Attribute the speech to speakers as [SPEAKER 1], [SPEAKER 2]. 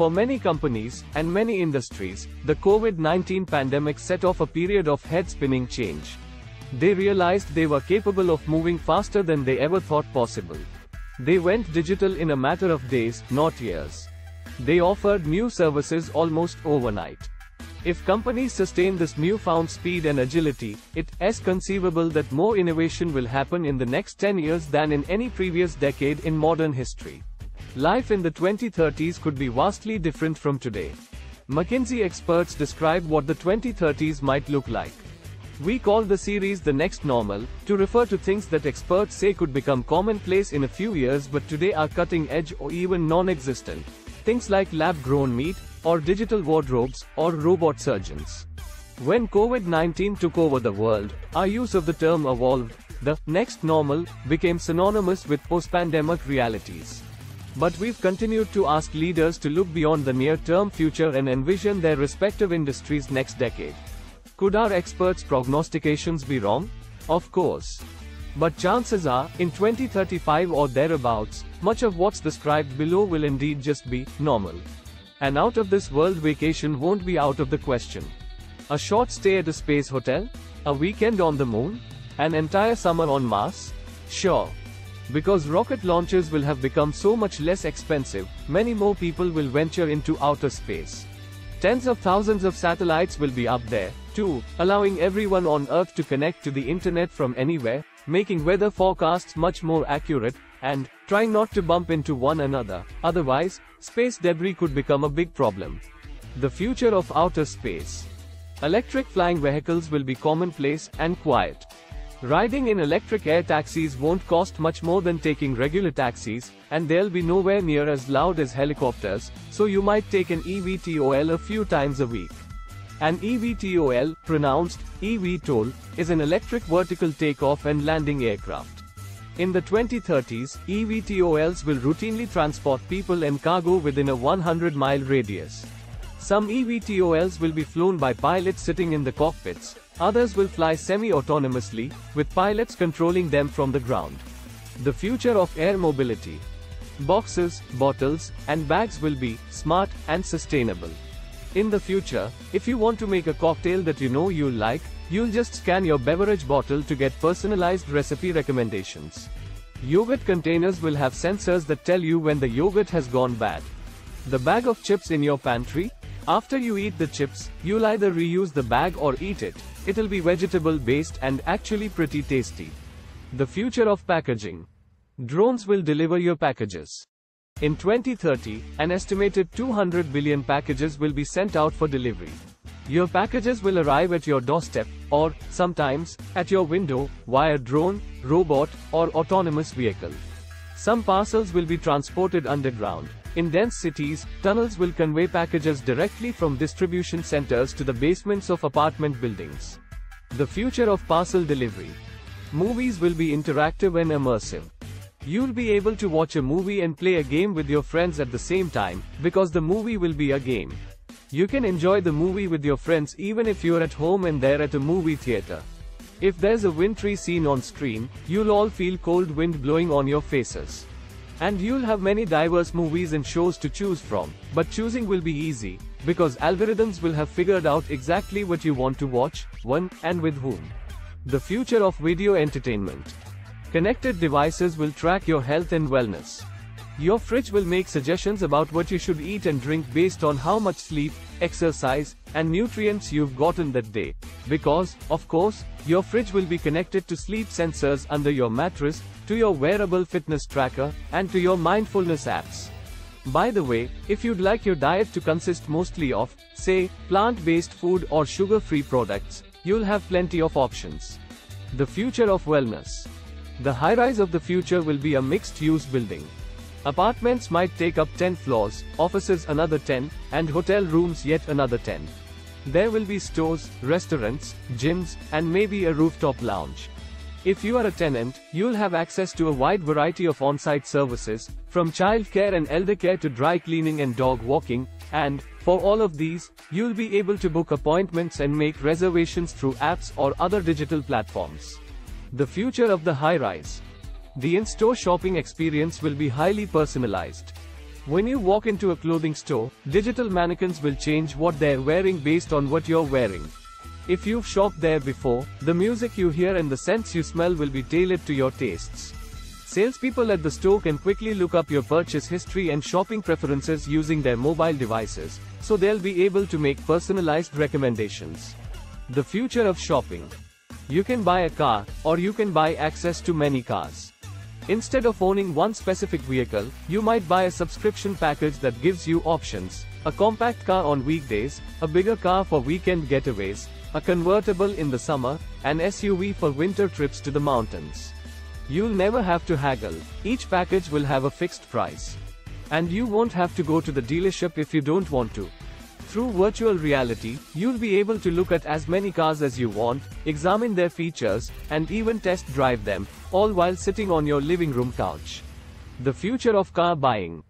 [SPEAKER 1] For many companies and many industries, the COVID-19 pandemic set off a period of head-spinning change. They realized they were capable of moving faster than they ever thought possible. They went digital in a matter of days, not years. They offered new services almost overnight. If companies sustain this newfound speed and agility, it is conceivable that more innovation will happen in the next 10 years than in any previous decade in modern history. Life in the 2030s could be vastly different from today. McKinsey experts describe what the 2030s might look like. We call the series The Next Normal, to refer to things that experts say could become commonplace in a few years but today are cutting edge or even non-existent. Things like lab-grown meat, or digital wardrobes, or robot surgeons. When COVID-19 took over the world, our use of the term evolved. The next normal became synonymous with post-pandemic realities. But we've continued to ask leaders to look beyond the near-term future and envision their respective industries' next decade. Could our experts' prognostications be wrong? Of course. But chances are, in 2035 or thereabouts, much of what's described below will indeed just be normal. An out of this world vacation won't be out of the question. A short stay at a space hotel? A weekend on the moon? An entire summer on Mars? Sure. Because rocket launches will have become so much less expensive, many more people will venture into outer space. Tens of thousands of satellites will be up there, too, allowing everyone on Earth to connect to the internet from anywhere, making weather forecasts much more accurate, and trying not to bump into one another. Otherwise, space debris could become a big problem. The future of outer space. Electric flying vehicles will be commonplace and quiet. Riding in electric air taxis won't cost much more than taking regular taxis, and they'll be nowhere near as loud as helicopters, so you might take an EVTOL a few times a week. An EVTOL, pronounced eVTOL, is an electric vertical takeoff and landing aircraft. In the 2030s, EVTOLs will routinely transport people and cargo within a 100 mile radius. Some EVTOLs will be flown by pilots sitting in the cockpits, Others will fly semi-autonomously, with pilots controlling them from the ground. The future of air mobility. Boxes, bottles, and bags will be smart and sustainable. In the future, if you want to make a cocktail that you know you'll like, you'll just scan your beverage bottle to get personalized recipe recommendations. Yogurt containers will have sensors that tell you when the yogurt has gone bad. The bag of chips in your pantry? After you eat the chips, you'll either reuse the bag or eat it. It'll be vegetable based and actually pretty tasty. The future of packaging. Drones will deliver your packages. In 2030, an estimated 200 billion packages will be sent out for delivery. Your packages will arrive at your doorstep, or, sometimes, at your window, via drone, robot, or autonomous vehicle. Some parcels will be transported underground. In dense cities, tunnels will convey packages directly from distribution centers to the basements of apartment buildings. The future of parcel delivery. Movies will be interactive and immersive. You'll be able to watch a movie and play a game with your friends at the same time, because the movie will be a game. You can enjoy the movie with your friends even if you're at home and they're at a movie theater. If there's a wintry scene on screen, you'll all feel cold wind blowing on your faces. And you'll have many diverse movies and shows to choose from, but choosing will be easy, because algorithms will have figured out exactly what you want to watch, when, and with whom. The future of video entertainment. Connected devices will track your health and wellness. Your fridge will make suggestions about what you should eat and drink based on how much sleep, exercise, and nutrients you've gotten that day. Because, of course, your fridge will be connected to sleep sensors under your mattress, to your wearable fitness tracker, and to your mindfulness apps. By the way, if you'd like your diet to consist mostly of, say, plant-based food or sugar-free products, you'll have plenty of options. The future of wellness. The high-rise of the future will be a mixed-use building. Apartments might take up 10 floors, offices another 10, and hotel rooms yet another 10. There will be stores, restaurants, gyms, and maybe a rooftop lounge. If you are a tenant, you'll have access to a wide variety of on-site services, from childcare and elder care to dry cleaning and dog walking, and, for all of these, you'll be able to book appointments and make reservations through apps or other digital platforms. The future of the high-rise. The in-store shopping experience will be highly personalized. When you walk into a clothing store, digital mannequins will change what they're wearing based on what you're wearing. If you've shopped there before, the music you hear and the scents you smell will be tailored to your tastes. Salespeople at the store can quickly look up your purchase history and shopping preferences using their mobile devices, so they'll be able to make personalized recommendations. The future of shopping. You can buy a car, or you can buy access to many cars. Instead of owning one specific vehicle, you might buy a subscription package that gives you options. A compact car on weekdays, a bigger car for weekend getaways, a convertible in the summer, an SUV for winter trips to the mountains. You'll never have to haggle, each package will have a fixed price. And you won't have to go to the dealership if you don't want to. Through virtual reality, you'll be able to look at as many cars as you want, examine their features, and even test drive them, all while sitting on your living room couch. The future of car buying.